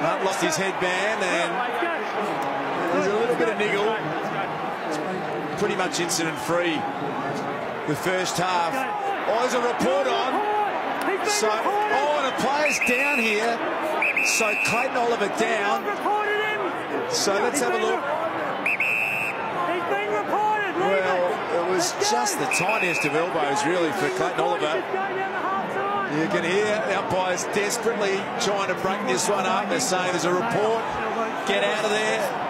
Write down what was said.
Lost his headband and there's a little bit of niggle. Pretty much incident free the first half. Oh, there's a report on. So, oh, and a player's down here. So Clayton Oliver down. So let's have a look. Well, it was just the tiniest of elbows, really, for Clayton Oliver. You can hear the umpires desperately trying to break this one up. They're saying there's a report. Get out of there.